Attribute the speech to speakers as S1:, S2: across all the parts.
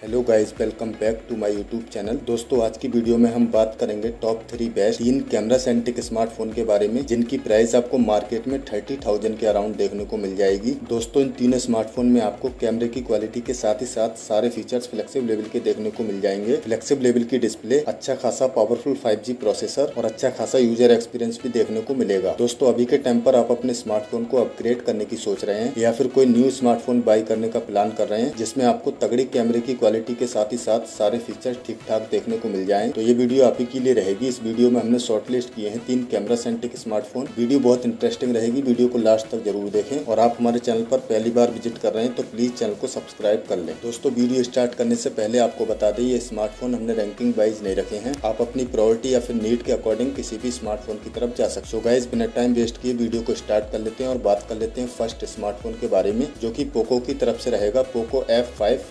S1: Hello guys welcome back to my YouTube channel दोस्तों, आज की वीडियो में हम बात करेंगे टॉप थ्री बेस्ट तीन कैमरा सेंट्रिक स्मार्टफ़ोन के बारे में, जिनकी प्राइस आपको मार्केट में थर्टी थाउज़ेंड के अराउंड देखने को मिल जाएगी। दोस्तों, इन तीनों स्मार्टफ़ोन में आपको कैमरे की क्वालिटी के साथ ही साथ सारे फीचर्स फ्लेक्सिबल लेवल के देखने को मिल जाएँगे। फ्लेक्सिबल लेवल की डिस्प्ले अच्छा खासा पावरफुल फाइव प्रोसेसर और अच्छा खासा यूज़र एक्सपीरियंस भी देखने को मिलेगा। दोस्तों, अभी के टाइम पर आप अपने स्मार्टफ़ोन को अपग्रेड करने की सोच रहे हैं या फिर कोई न्यू स्मार्टफ़ोन बाई करने का प्लान कर रहे हैं, जिसमें आपको तगड़ी कैमरे की क्वालिटी के साथ ही साथ सारे फीचर ठीक ठाक देखने को मिल जाएँ। तो ये वीडियो आप ही के लिए रहेगी। इस वीडियो में हमने शॉर्ट लिस्ट किए हैं तीन कैमरा सेंट्रिक स्मार्टफ़ोन वीडियो बहुत इंटरेस्टिंग रहेगी। वीडियो को लास्ट तक ज़रूर देखें। और आप हमारे चैनल पर पहली बार विज़िट कर रहे हैं तो प्लीज़ चैनल को सब्सक्राइब कर लें। दोस्तों, वीडियो स्टार्ट करने से पहले आपको बता दें, ये स्मार्टफ़ोन हमने रैंकिंग वाइज नहीं रखे हैं। आप अपनी प्रायोरिटी या फिर नीड के अकॉर्डिंग किसी भी स्मार्टफ़ोन की तरफ़ जा सकते हो। गाइज़ बिना टाइम वेस्ट किए वीडियो को स्टार्ट कर लेते हैं और बात कर लेते हैं फ़र्स्ट स्मार्टफ़ोन के बारे में, जो की पोको की तरफ़ से रहेगा। Poco F five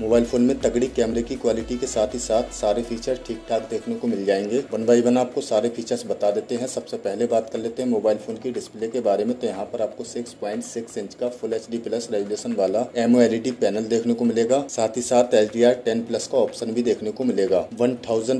S1: mobile phone में तगड़ी कैमरे की क्वालिटी के साथ ही साथ सारे फीचर ठीक ठाक देखने को मिल जाएँगे। वन बाई वन आपको सारे फीचर्स बता देते हैं। सबसे पहले बात कर लेते हैं मोबाइल फ़ोन की डिस्प्ले के बारे में। तो यहाँ पर आपको 6.6 इंच का फुल एचडी प्लस रेजुलेशन वाला एमओ एलईडी पैनल देखने को मिलेगा। साथ ही साथ एच डी प्लस का ऑप्शन भी देखने को मिलेगा। वन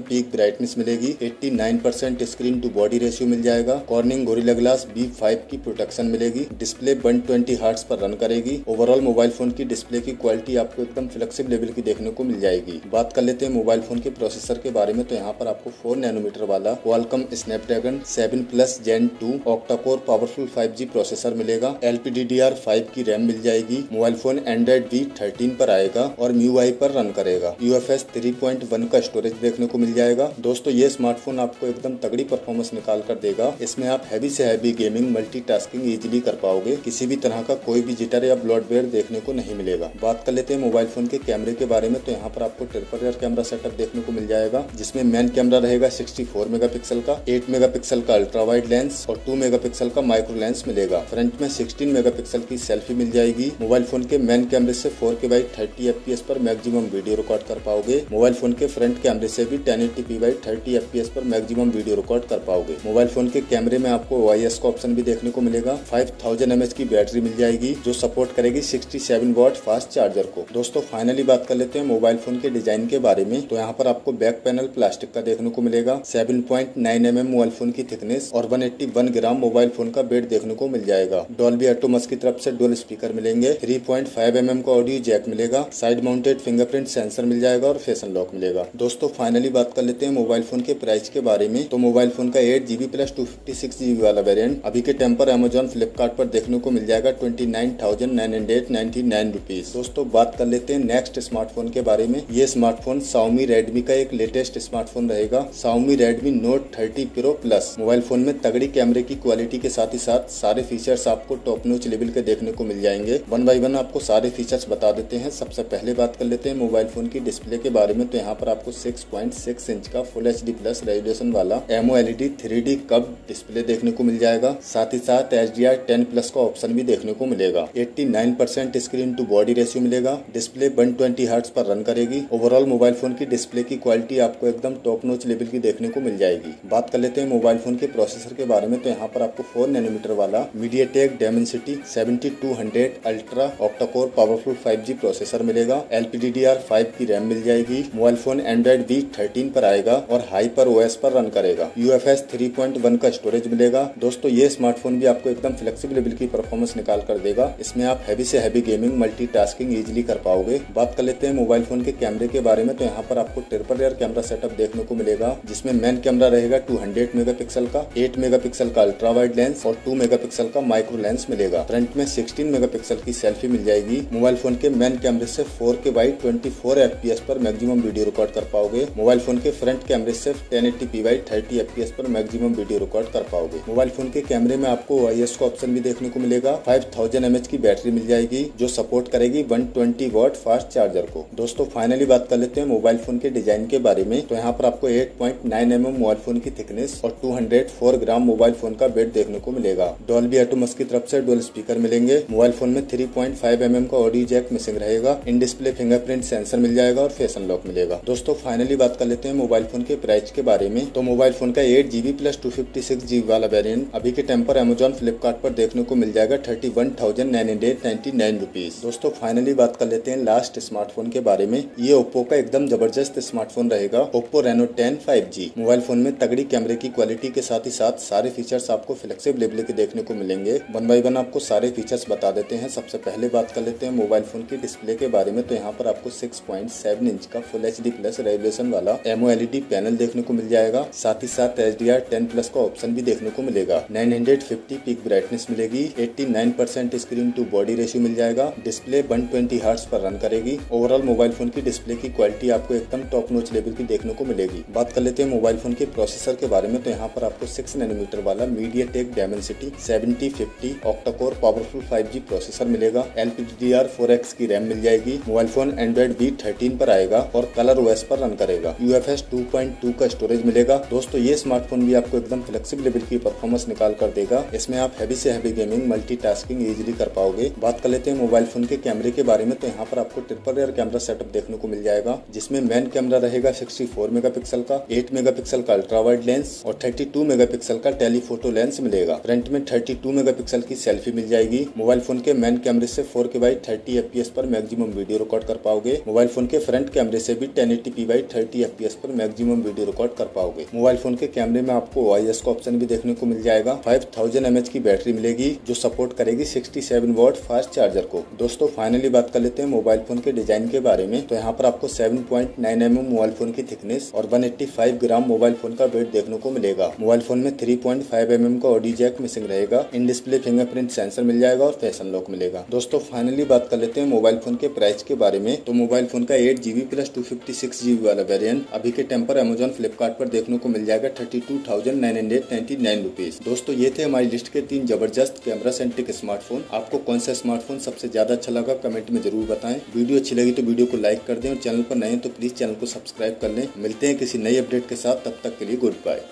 S1: पीक ब्राइटनेस मिलेगी। Eighty screen to body ratio मिल जाएगा। कॉर्निंग गोरिल्ला ग्लास बी की प्रोटेक्शन मिलेगी। डिस्प्ले वन ट्वेंटी पर रन करेगी। ओवरऑल मोबाइल फ़ोन की डिस्प्ले की क्वालिटी आपको एकदम फ्लेक्सिबल लेवल की देखने को मिल जाएगी। बात कर लेते हैं मोबाइल फ़ोन के प्रोसेसर के बारे में तो यहाँ पर आपको फोर नैनोमीटर वाला Qualcomm Snapdragon seven plus gen two octa core powerful five G processor मिलेगा। L P D D R five की रैम मिल जाएगी। Mobile phone Android V thirteen पर आएगा और म्यू आई पर रन करेगा। U F S three point one का स्टोरेज देखने को मिल जाएगा। दोस्तों, ये स्मार्टफ़ोन आपको एकदम तगड़ी परफॉर्मेंस निकाल कर देगा। इसमें आप हैवी से heavy gaming multitasking easily कर पाओगे। किसी भी तरह का कोई भी जिटर या ब्लॉडवेयर देखने को नहीं मिलेगा। बात कर लेते हैं मोबाइल फ़ोन के कैमरे के बारे में तो यहाँ पर आपको ट्रिपल कैमरा सेटअप देखने को मिल जाएगा, जिसमें मेन कैमरा रहेगा 64 मेगापिक्सल का 8 मेगापिक्सल का अल्ट्रा वाइड लेंस और 2 मेगापिक्सल का माइक्रो लेंस मिलेगा। फ्रंट में 16 मेगापिक्सल की सेल्फी मिल जाएगी। मोबाइल फ़ोन के मेन कैमरे से 4 के बाई थर्टी एफ़ पर मैक्सिमम वीडियो रिकॉर्ड कर पाओगे। मोबाइल फ़ोन के फ्रंट कैमरे से भी ten eighty P by thirty F पर मैक्सिमम वीडियो रिकॉर्ड कर पाओगे। मोबाइल फ़ोन के कैमरे में आपको ओ का ऑप्शन भी देखने को मिलेगा। फाइव थाउज़ेंड की बैटरी मिल जाएगी, जो सपोर्ट करेगी सिक्सटी सेवन फास्ट चार्जर को। दोस्तों फाइनली बात कर लेते हैं मोबाइल फ़ोन के डिज़ाइन के बारे में। तो यहाँ पर आपको बैक पैनल प्लास्टिक का देखने को मिलेगा। 7.9 एम एम मोबाइल फ़ोन की थिकनेस और 181 ग्राम मोबाइल फ़ोन का वेट देखने को मिल जाएगा। डॉल्बी ऑटोमस की तरफ़ से डोल स्पीकर मिलेंगे। 3.5 एम एम का ऑडियो जैक मिलेगा। साइड माउंटेड फिंगरप्रिंट सेंसर मिल जाएगा और फेसन लॉक मिलेगा। दोस्तों, फाइनली बात कर लेते हैं मोबाइल फ़ोन के प्राइस के बारे में। तो मोबाइल फ़ोन का eight GB plus two fifty six GB वाला वेरियंट अभी के टाइम पर अमेजोन फ्लिपकार्ट पर देखने को मिल जाएगा twenty nine thousand nine hundred nine rupees दोस्तों, बात कर लेते हैं नेक्स्ट स्मार्टफ़ोन के बारे में। ये स्मार्टफ़ोन साउमी रेडमी का एक लेटेस्ट स्मार्टफ़ोन रहेगा। Xiaomi Redmi Note thirty Pro plus mobile phone में तगड़ी कैमरे की क्वालिटी के साथ ही साथ सारे फीचर्स आपको टॉप नोच लेवल के देखने को मिल जाएँगे। वन बाई वन आपको सारे फीचर्स बता देते हैं। सबसे पहले बात कर लेते हैं मोबाइल फ़ोन की डिस्प्ले के बारे में। तो यहाँ पर आपको 6.6 इंच का full H D plus resolution वाला एमओ एलईडी थ्री डी कब डिस्प्ले देखने को मिल जाएगा। साथ ही साथ H D R ten plus का ऑप्शन भी देखने को मिलेगा। Eighty nine percent screen to body ratio मिलेगा। डिस्प्ले वन ट्वेंटी हर्ट्स पर रन करेगी। ओवरऑल मोबाइल फ़ोन की डिस्प्ले की क्वालिटी आपको एकदम टॉप नोच लेवल की देखने को मिल जाएगी। बात कर लेते हैं मोबाइल फ़ोन के प्रोसेसर के बारे में तो यहाँ पर आपको फोर नैनोमीटर वाला MediaTek Dimensity seventy two hundred ultra octa core powerful five G processor मिलेगा। L P D D R five की रैम मिल जाएगी। Mobile phone Android V thirteen पर आएगा और हाइपर ओएस पर रन करेगा। U F S three point one का स्टोरेज मिलेगा। दोस्तों, ये स्मार्टफ़ोन भी आपको एकदम फ्लेक्सिबल लेवल की परफॉर्मेंस निकाल कर देगा। इसमें आप हैवी से heavy gaming multitasking easily कर पाओगे। बात कर लेते हैं मोबाइल फ़ोन के कैमरे के बारे में तो यहाँ पर आपको ट्रिपल एयर कैमरा सेटअप देखने को मिलेगा, जिसमें मेन कैमरा रहेगा 200 मेगापिक्सल का 8 मेगापिक्सल का अल्ट्रा वाइड लेंस और 2 मेगापिक्सल का माइक्रो लेंस मिलेगा। फ्रंट में 16 मेगापिक्सल की सेल्फी मिल जाएगी। मोबाइल फ़ोन के मेन कैमरे से 4 के बाई 24 एफपीएस पर मैक्सिमम वीडियो रिकॉर्ड कर पाओगे। मोबाइल फ़ोन के फ्रंट कैमरे से 1080 पी बाई थर्टी एफपीएस पर मैक्सिमम वीडियो रिकॉर्ड कर पाओगे। मोबाइल फ़ोन के कैमरे में आपको वाईएस का ऑप्शन भी देखने को मिलेगा। फाइव थाउज़ेंड की बैटरी मिल जाएगी, जो सपोर्ट करेगी one twenty watt fast charger को। दोस्तों फाइनली बात कर लेते हैं मोबाइल फ़ोन के डिज़ाइन के बारे में। तो यहाँ पर आपको 8.9 एम mm मोबाइल फ़ोन की थिकनेस और 204 ग्राम मोबाइल फ़ोन का वेट देखने को मिलेगा। डॉल्बी एटोमस की तरफ़ से डोल स्पीकर मिलेंगे। मोबाइल फ़ोन में 3.5 पॉइंट mm का ऑडियो जैक मिसिंग रहेगा। इन डिस्प्ले फिंगरप्रिंट सेंसर मिल जाएगा और फेसन लॉक मिलेगा। दोस्तों फाइनली बात कर लेते हैं मोबाइल फ़ोन के प्राइस के बारे में। तो मोबाइल फ़ोन का eight GB plus two fifty six GB वाला वेरियंट अभी के टाइम पर अमेजोन फ्लिपकार्ट पर देखने को मिल जाएगा thirty one thousand nine hundred ninety nine rupees दोस्तों फाइनली बात कर लेते हैं लास्ट स्मार्टफ़ोन स्मार्टफ़ोन के बारे में, ये ओप्पो का एकदम ज़बरदस्त स्मार्टफ़ोन रहेगा Oppo Reno ten five G mobile phone में तगड़ी कैमरे की क्वालिटी के साथ ही साथ सारे फीचर्स आपको फ्लेक्सिबल लेवल के देखने को मिलेंगे। वन बाई वन आपको सारे फीचर्स बता देते हैं। सबसे पहले बात कर लेते हैं मोबाइल फ़ोन की डिस्प्ले के बारे में। तो यहाँ पर आपको सिक्स पॉइंट सेवन इंच का full H D plus revolution वाला एमओ एलईडी पैनल देखने को मिल जाएगा। साथ ही साथ H D R ten plus का ऑप्शन भी देखने को मिलेगा। Nine hundred fifty peak brightness मिलेगी। Eighty nine percent screen to body ratio मिल जाएगा। डिस्प्ले वन ट्वेंटी पर रन करेगी। ओवरऑल मोबाइल फ़ोन की डिस्प्ले की क्वालिटी आपको एकदम टॉप नोच लेवल की देखने को मिलेगी। बात कर लेते हैं मोबाइल फ़ोन के प्रोसेसर के बारे में तो यहाँ पर आपको सिक्स नैनोमीटर वाला MediaTek Dimensity seventy fifty octa core powerful five G processor मिलेगा L P D R four X की रैम मिल जाएगी। Mobile phone Android V thirteen पर आएगा और कलर ओएस पर रन करेगा। U F S two point two का स्टोरेज मिलेगा। दोस्तों, ये स्मार्टफ़ोन भी आपको एकदम फ्लेक्सिबल लेवल की परफॉर्मेंस निकाल कर देगा। इसमें आप हैवी से heavy gaming multitasking easily कर पाओगे। बात कर लेते हैं मोबाइल फ़ोन के कैमरे के बारे में तो यहाँ पर आपको ट्रिपल रेयर कैमरा सेटअप देखने को मिल जाएगा, जिसमें मेन कैमरा रहेगा 64 मेगापिक्सल का 8 मेगापिक्सल का अल्ट्रा वाइड लेंस और 32 मेगापिक्सल का टेलीफोटो लेंस मिलेगा। फ्रंट में 32 मेगापिक्सल की सेल्फी मिल जाएगी। मोबाइल फ़ोन के मेन कैमरे से four K by thirty F पर मैक्सिमम वीडियो रिकॉर्ड कर पाओगे। मोबाइल फ़ोन के फ्रंट कैमरे से भी ten eighty P by thirty F पर मैक्सिमम वीडियो रिकॉर्ड कर पाओगे। मोबाइल फ़ोन के कैमरे में आपको वाईएस का ऑप्शन भी देखने को मिल जाएगा। फाइव थाउज़ेंड की बैटरी मिलेगी, जो सपोर्ट करेगी सिक्सटी सेवन फास्ट चार्जर को। दोस्तों फाइनली बात कर लेते हैं मोबाइल फ़ोन के डिज़ाइन के बारे में तो यहाँ पर आपको 7.9 mm मोबाइल फ़ोन की थिकनेस और 185 ग्राम मोबाइल फ़ोन का वेट देखने को मिलेगा। मोबाइल फ़ोन में 3.5 mm का ऑडियो जैक मिसिंग रहेगा इन डिस्प्ले फिंगरप्रिंट सेंसर मिल जाएगा और फ़ैशन लॉक मिलेगा। दोस्तों फाइनली बात कर लेते हैं मोबाइल फ़ोन के प्राइस के बारे में। तो मोबाइल फ़ोन का eight GB plus two fifty six GB वाला वेरियंट अभी के टाइम पर अमेजोन फ्लिपकार्ट पर देखने को मिल जाएगा thirty two thousand nine hundred ninety nine rupees दोस्तों, ये थे हमारी लिस्ट के तीन ज़बरदस्त कैमरा सेंट्रिक स्मार्टफ़ोन आपको कौन सा स्मार्टफ़ोन सबसे ज़्यादा अच्छा लगा कमेंट में ज़रूर बताएँ। वीडियो अच्छी लगी तो वीडियो को लाइक कर दें और चैनल पर नए हैं तो प्लीज़ चैनल को सब्सक्राइब कर लें। मिलते हैं किसी नई अपडेट के साथ। तब तक के लिए गुड बाय।